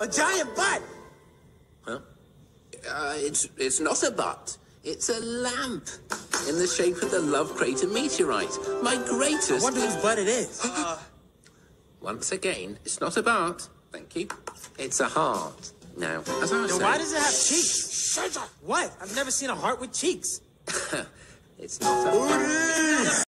A giant butt. Huh? Uh, it's, it's not a butt. It's a lamp in the shape of the Love Crater meteorite. My greatest. I wonder whose butt it is. Uh, once again, it's not a butt. Thank you. It's a heart. Now, as I was now, saying, why does it have cheeks? What? I've never seen a heart with cheeks. it's not a.